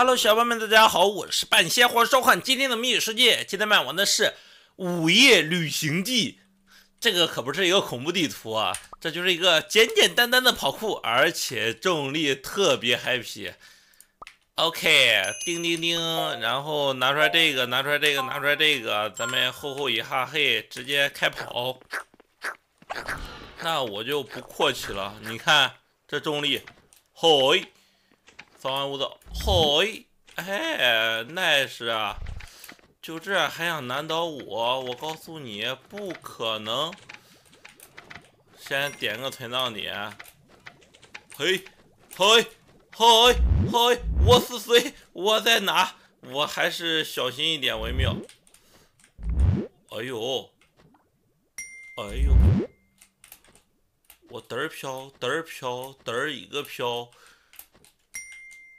Hello，小伙伴们，大家好，我是半仙欢迎收看。今天的谜语世界，今天们玩的是《午夜旅行记》。这个可不是一个恐怖地图啊，这就是一个简简单单的跑酷，而且重力特别 happy。OK，叮叮叮，然后拿出来这个，拿出来这个，拿出来这个，咱们吼吼一哈，嘿，直接开跑。那我就不阔气了，你看这重力，嘿，扫完屋子，嘿，哎，nice 啊！就这还想难倒我？我告诉你，不可能。先点个存档点，嘿，嘿，嘿，嘿，我是谁？我在哪？我还是小心一点为妙。哎呦，哎呦，我嘚儿飘，嘚儿飘，嘚儿一个飘。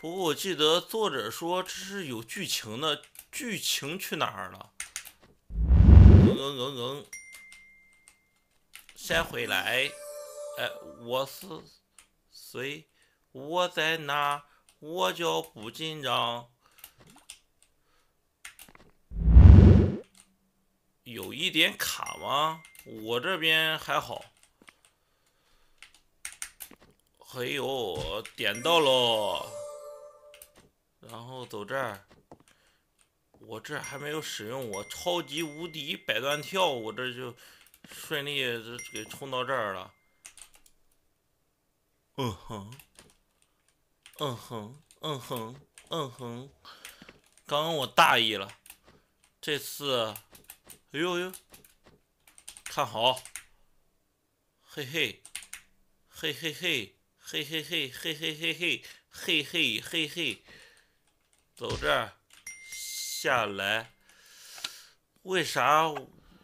不过我记得作者说这是有剧情的。剧情去哪儿了？嗯嗯嗯嗯，先回来。哎，我是谁？我在哪？我叫不紧张。有一点卡吗？我这边还好。哎呦，点到喽。然后走这儿。我这还没有使用我超级无敌百段跳，我这就顺利给冲到这儿了。嗯哼，嗯哼，嗯哼，嗯哼，刚刚我大意了，这次，哎呦呦，看好，嘿嘿，嘿嘿嘿，嘿嘿嘿，嘿嘿嘿嘿，嘿嘿嘿嘿，走这儿。下来，为啥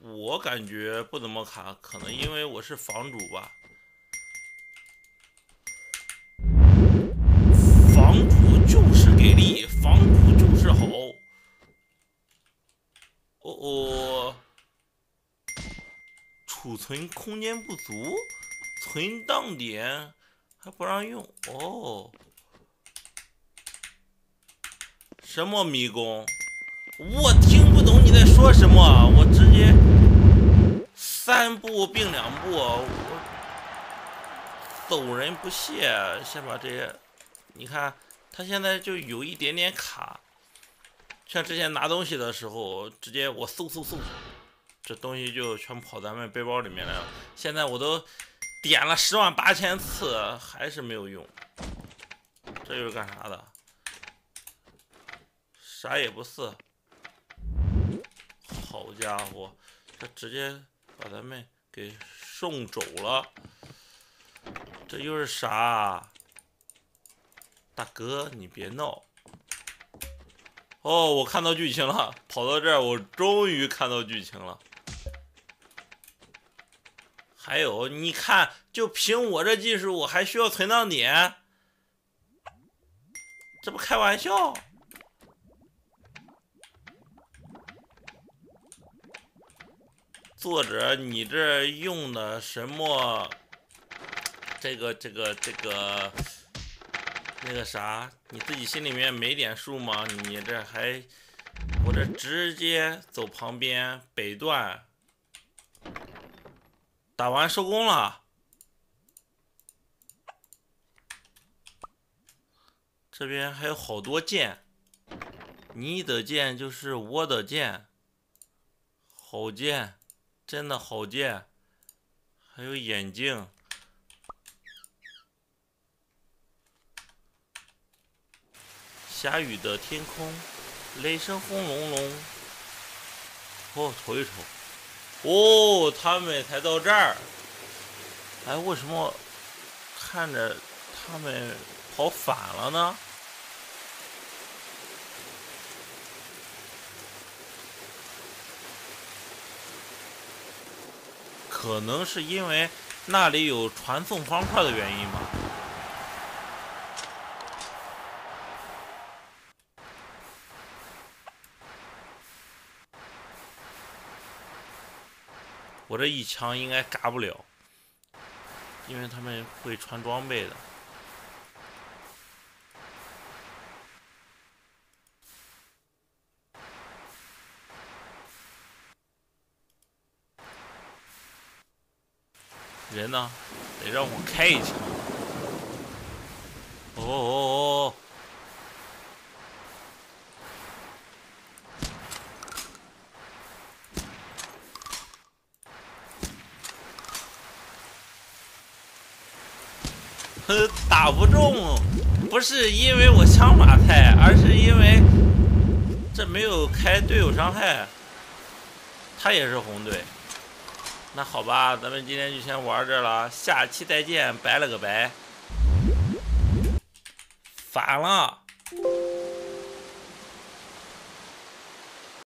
我感觉不怎么卡？可能因为我是房主吧。房主就是给力，房主就是好。哦哦，储存空间不足，存档点还不让用哦。什么迷宫？我听不懂你在说什么，我直接三步并两步，我走人不谢。先把这些，你看他现在就有一点点卡，像之前拿东西的时候，直接我嗖嗖嗖，这东西就全跑咱们背包里面来了。现在我都点了十万八千次，还是没有用。这又是干啥的？啥也不是。好家伙，他直接把咱们给送走了，这又是啥？大哥，你别闹！哦，我看到剧情了，跑到这儿，我终于看到剧情了。还有，你看，就凭我这技术，我还需要存档点？这不开玩笑？作者，你这用的什么？这个、这个、这个，那个啥，你自己心里面没点数吗？你这还，我这直接走旁边北段，打完收工了。这边还有好多剑，你的剑就是我的剑，好剑。真的好贱，还有眼镜。下雨的天空，雷声轰隆隆。哦，瞅一瞅，哦，他们才到这儿。哎，为什么看着他们跑反了呢？可能是因为那里有传送方块的原因吧。我这一枪应该嘎不了，因为他们会穿装备的。人呢？得让我开一枪。哦哦哦！哼，打不中，不是因为我枪法菜，而是因为这没有开队友伤害。他也是红队。那好吧，咱们今天就先玩这了，下期再见，拜了个拜。反了。